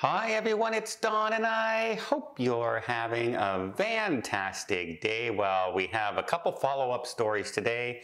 Hi everyone, it's Don and I hope you're having a fantastic day. Well, we have a couple follow-up stories today.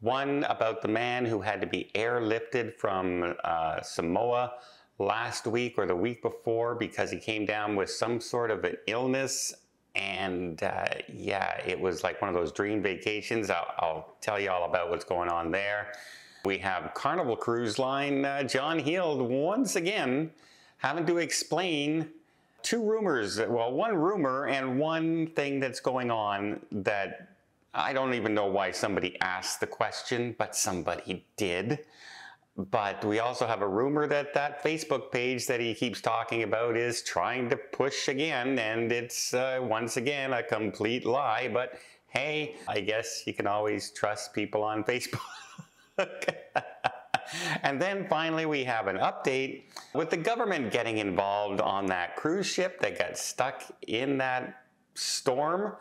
One about the man who had to be airlifted from uh, Samoa last week or the week before because he came down with some sort of an illness and uh, yeah, it was like one of those dream vacations. I'll, I'll, tell you all about what's going on there. We have Carnival Cruise Line, uh, John Heald once again having to explain two rumors. Well, one rumor and one thing that's going on that I don't even know why somebody asked the question, but somebody did. But we also have a rumor that that Facebook page that he keeps talking about is trying to push again, and it's uh, once again a complete lie. But hey, I guess you can always trust people on Facebook. And then finally, we have an update with the government getting involved on that cruise ship that got stuck in that storm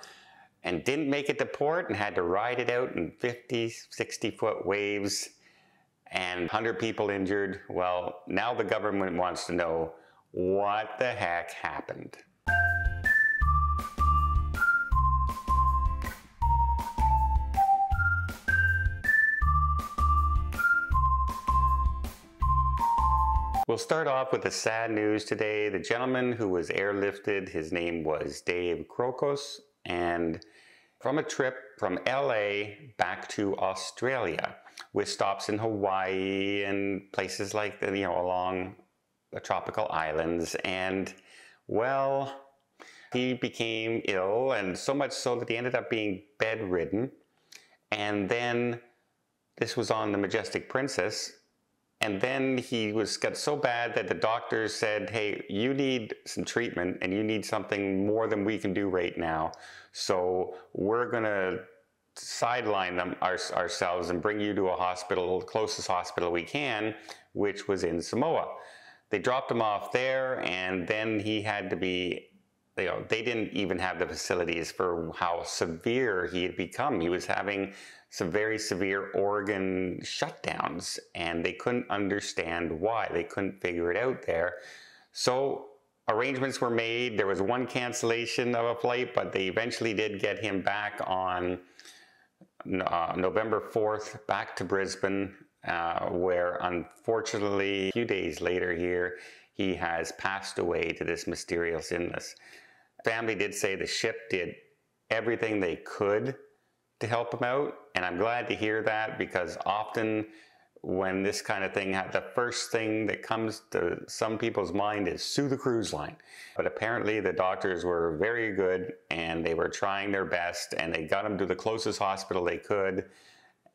and didn't make it to port and had to ride it out in 50, 60 foot waves and 100 people injured. Well, now the government wants to know what the heck happened. We'll start off with the sad news today. The gentleman who was airlifted, his name was Dave Krokos, and from a trip from LA back to Australia with stops in Hawaii and places like, the, you know, along the tropical islands. And well, he became ill, and so much so that he ended up being bedridden. And then this was on the Majestic Princess, and then he was got so bad that the doctors said, hey, you need some treatment and you need something more than we can do right now. So we're going to sideline them our, ourselves and bring you to a hospital, the closest hospital we can, which was in Samoa. They dropped him off there and then he had to be you know, they didn't even have the facilities for how severe he had become. He was having some very severe organ shutdowns and they couldn't understand why. They couldn't figure it out there. So arrangements were made. There was one cancellation of a flight, but they eventually did get him back on uh, November 4th back to Brisbane, uh, where unfortunately a few days later here, he has passed away to this mysterious illness. Family did say the ship did everything they could to help him out. And I'm glad to hear that because often when this kind of thing, the first thing that comes to some people's mind is sue the cruise line. But apparently the doctors were very good and they were trying their best and they got him to the closest hospital they could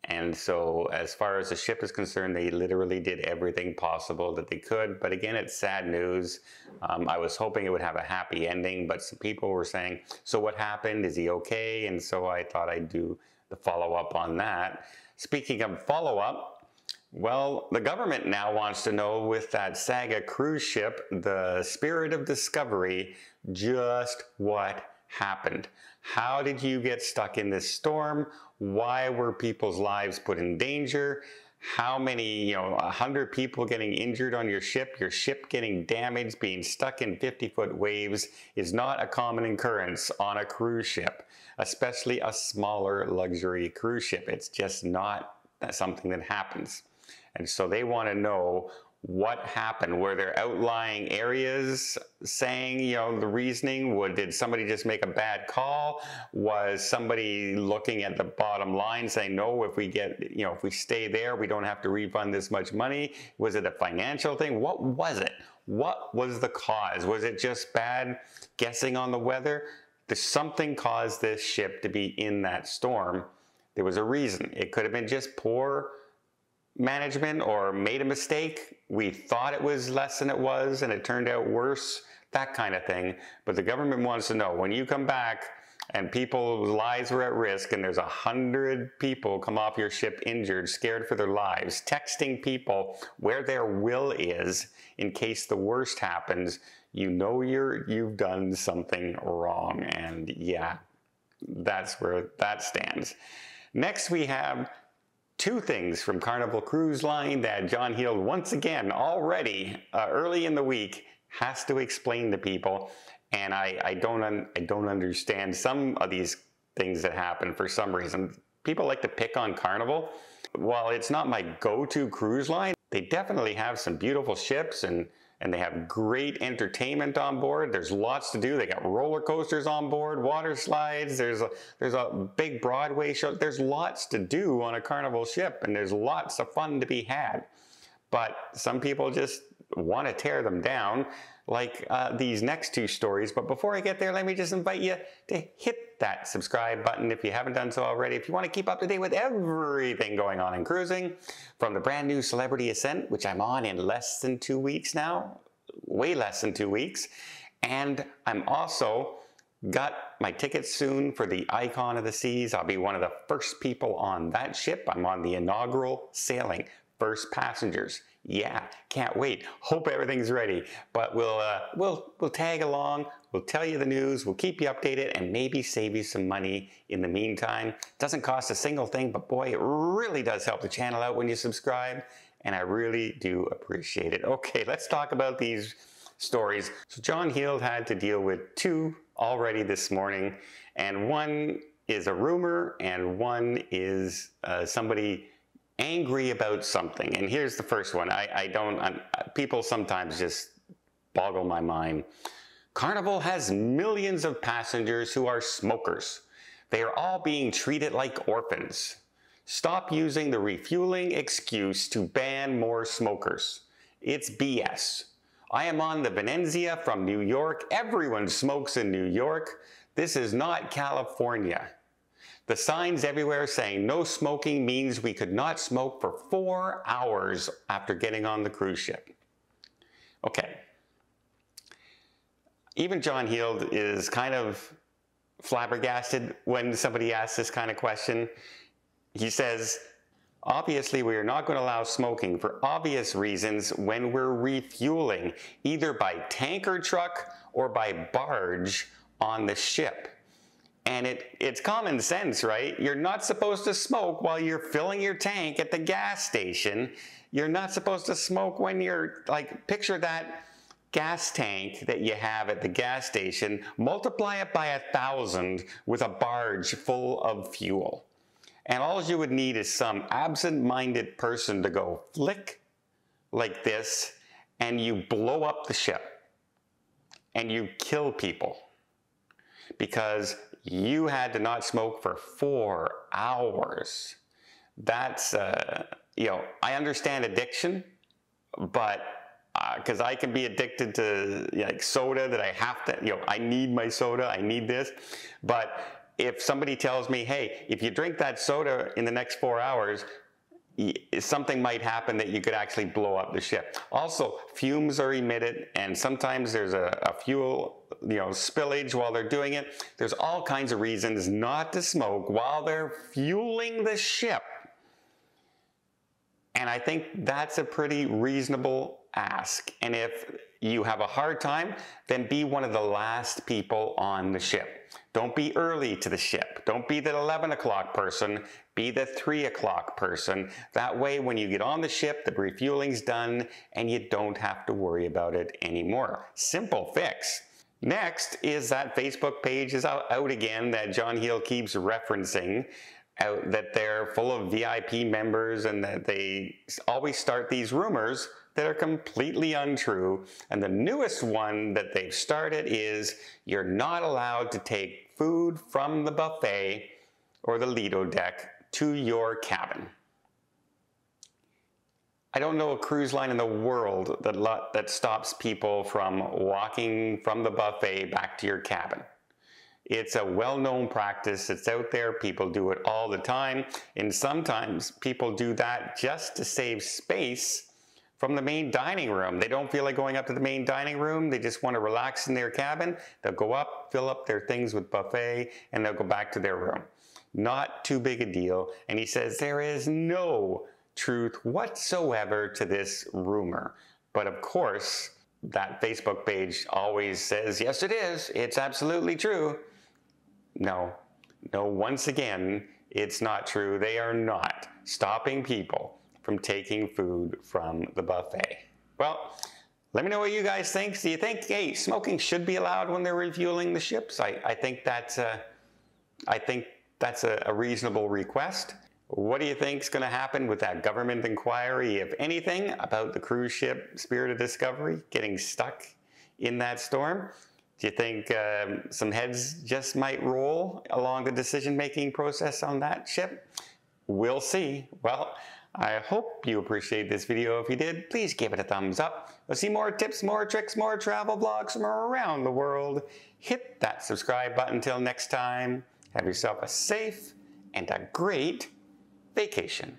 and so, as far as the ship is concerned, they literally did everything possible that they could. But again, it's sad news. Um, I was hoping it would have a happy ending, but some people were saying, So, what happened? Is he okay? And so, I thought I'd do the follow up on that. Speaking of follow up, well, the government now wants to know with that Saga cruise ship, the Spirit of Discovery, just what happened. How did you get stuck in this storm? Why were people's lives put in danger? How many, you know, 100 people getting injured on your ship, your ship getting damaged, being stuck in 50 foot waves is not a common occurrence on a cruise ship, especially a smaller luxury cruise ship. It's just not something that happens. And so they want to know what happened? Were there outlying areas saying, you know, the reasoning? Would, did somebody just make a bad call? Was somebody looking at the bottom line saying, no, if we get, you know, if we stay there, we don't have to refund this much money? Was it a financial thing? What was it? What was the cause? Was it just bad guessing on the weather? There's something caused this ship to be in that storm. There was a reason. It could have been just poor management or made a mistake. We thought it was less than it was and it turned out worse, that kind of thing. But the government wants to know when you come back and people's lives were at risk and there's a hundred people come off your ship injured, scared for their lives, texting people where their will is in case the worst happens, you know you're you've done something wrong. And yeah, that's where that stands. Next we have two things from Carnival Cruise Line that John Heald once again already uh, early in the week has to explain to people. And I, I don't I don't understand some of these things that happen for some reason. People like to pick on Carnival. While it's not my go-to cruise line, they definitely have some beautiful ships and and they have great entertainment on board. There's lots to do. They got roller coasters on board, water slides. There's a, there's a big Broadway show. There's lots to do on a Carnival ship, and there's lots of fun to be had. But some people just want to tear them down like uh, these next two stories. But before I get there, let me just invite you to hit that subscribe button if you haven't done so already. If you want to keep up to date with everything going on in cruising, from the brand new Celebrity Ascent, which I'm on in less than two weeks now, way less than two weeks. And I'm also got my tickets soon for the Icon of the Seas. I'll be one of the first people on that ship. I'm on the inaugural sailing, first passengers yeah, can't wait. Hope everything's ready. But we'll uh, we'll we'll tag along. We'll tell you the news. We'll keep you updated, and maybe save you some money in the meantime. Doesn't cost a single thing, but boy, it really does help the channel out when you subscribe, and I really do appreciate it. Okay, let's talk about these stories. So John Heald had to deal with two already this morning, and one is a rumor, and one is uh, somebody angry about something. And here's the first one. I, I don't, I'm, people sometimes just boggle my mind. Carnival has millions of passengers who are smokers. They are all being treated like orphans. Stop using the refueling excuse to ban more smokers. It's BS. I am on the Venezia from New York. Everyone smokes in New York. This is not California. The signs everywhere saying no smoking means we could not smoke for four hours after getting on the cruise ship. Okay. Even John Heald is kind of flabbergasted when somebody asks this kind of question. He says, Obviously, we are not going to allow smoking for obvious reasons when we're refueling, either by tanker truck or by barge on the ship. And it, it's common sense, right? You're not supposed to smoke while you're filling your tank at the gas station. You're not supposed to smoke when you're, like, picture that gas tank that you have at the gas station, multiply it by a thousand with a barge full of fuel. And all you would need is some absent minded person to go flick like this, and you blow up the ship and you kill people because you had to not smoke for four hours. That's, uh, you know, I understand addiction, but because uh, I can be addicted to like soda that I have to, you know, I need my soda, I need this. But if somebody tells me, hey, if you drink that soda in the next four hours, something might happen that you could actually blow up the ship. Also, fumes are emitted, and sometimes there's a, a, fuel, you know, spillage while they're doing it. There's all kinds of reasons not to smoke while they're fueling the ship. And I think that's a pretty reasonable ask. And if you have a hard time, then be one of the last people on the ship. Don't be early to the ship. Don't be the 11 o'clock person. Be the 3 o'clock person. That way, when you get on the ship, the refueling's done and you don't have to worry about it anymore. Simple fix. Next is that Facebook page is out, again that John Heald keeps referencing. Out, that they're full of VIP members and that they always start these rumors that are completely untrue. And the newest one that they've started is you're not allowed to take food from the buffet or the Lido deck to your cabin. I don't know a cruise line in the world that, that stops people from walking from the buffet back to your cabin. It's a well-known practice. It's out there. People do it all the time. And sometimes people do that just to save space from the main dining room. They don't feel like going up to the main dining room. They just want to relax in their cabin. They'll go up, fill up their things with buffet, and they'll go back to their room. Not too big a deal. And he says there is no truth whatsoever to this rumor. But of course, that Facebook page always says, yes, it is. It's absolutely true. No, no, once again, it's not true. They are not stopping people from taking food from the buffet. Well, Let me know what you guys think. Do you think, hey, smoking should be allowed when they're refueling the ships? I, I think that's a, I think that's a, a reasonable request. What do you think is going to happen with that government inquiry, if anything, about the cruise ship Spirit of Discovery getting stuck in that storm? Do you think um, some heads just might roll along the decision-making process on that ship? We'll see. Well, I hope you appreciate this video. If you did, please give it a thumbs up. To see more tips, more tricks, more travel blogs from around the world, hit that subscribe button. Until next time, have yourself a safe and a great vacation.